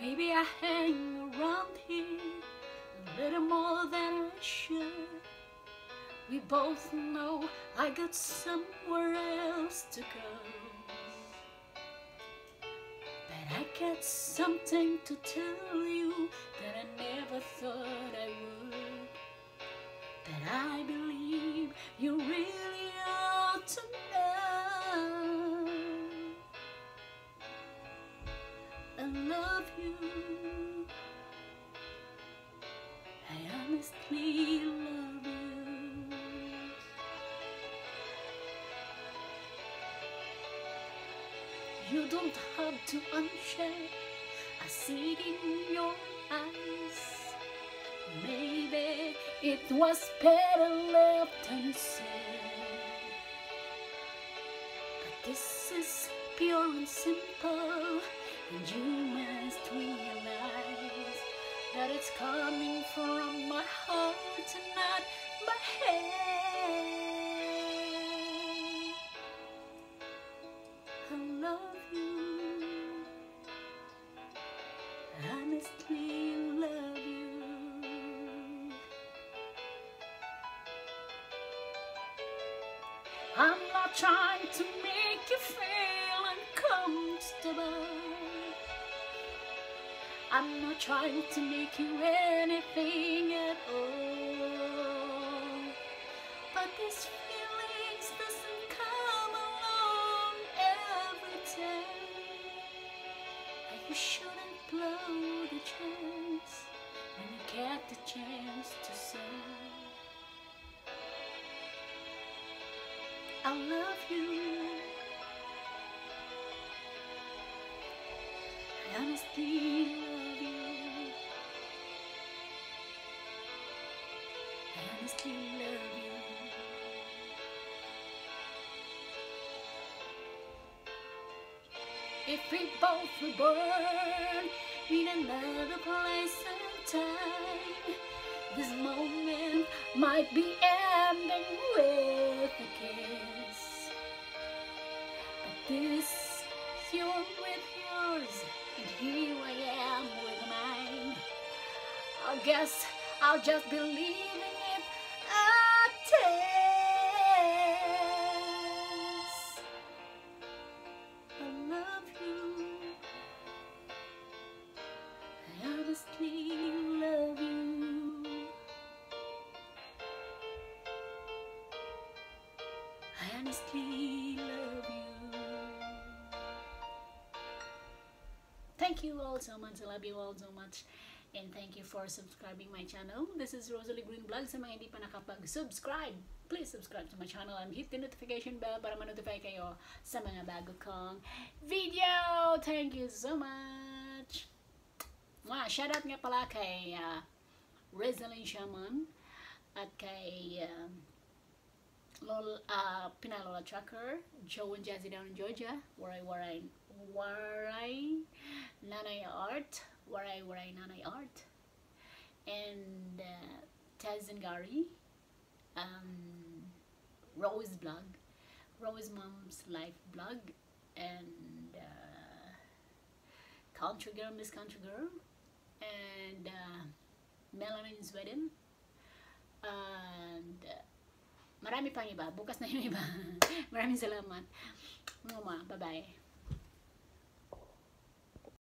Maybe I hang around here a little more than I should. We both know I got somewhere else to go. But I got something to tell you that I never thought I would. That I believe I honestly love you. You don't have to unshare. I see it in your eyes. Maybe it was better left unsaid. But this is pure and simple, and you must realize that it's coming from my heart and not my head. I love you. Honestly, love you. I'm not trying to make you feel uncomfortable. I'm not trying to make you anything at all. But this feelings doesn't come along every day. And you shouldn't blow the chance when you get the chance to say, I love you. I honestly Love you. If we both were born in another place and time, this moment might be ending with a kiss. But this, you're with yours, and here I am with mine. I guess I'll just be leaving love you. Thank you all so much. I love you all so much. And thank you for subscribing my channel. This is Rosalie Green Vlog. Sa mga hindi pa nakapag-subscribe, please subscribe to my channel and hit the notification bell para ma-notify kayo sa mga bago kong video. Thank you so much. Mwah! Shoutout nga pala kay uh, Rezaline Shaman at kay um, Lol, uh, Pinalola Tracker, Joe and Jazzy down in Georgia, Waray Waray Waray Nanay Art, Waray Waray Nanay Art, and uh, Taz and Gary, um, Rose Blog, Rose Mom's Life Blog, and uh, Country Girl, Miss Country Girl, and uh, Melanie in Sweden, uh, marami pang iba. Bukas na yung iba. Maraming salamat. Mama, bye-bye.